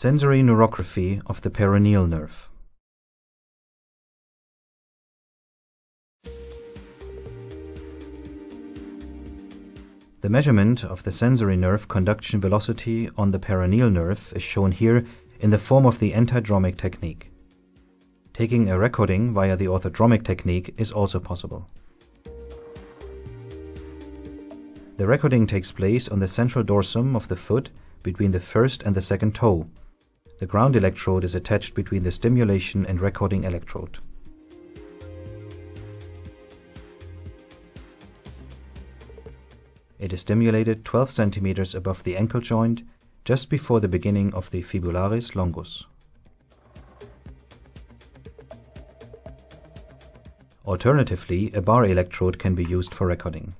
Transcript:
Sensory neurography of the peroneal nerve. The measurement of the sensory nerve conduction velocity on the peroneal nerve is shown here in the form of the antidromic technique. Taking a recording via the orthodromic technique is also possible. The recording takes place on the central dorsum of the foot between the first and the second toe. The ground electrode is attached between the stimulation and recording electrode. It is stimulated 12 cm above the ankle joint, just before the beginning of the fibularis longus. Alternatively, a bar electrode can be used for recording.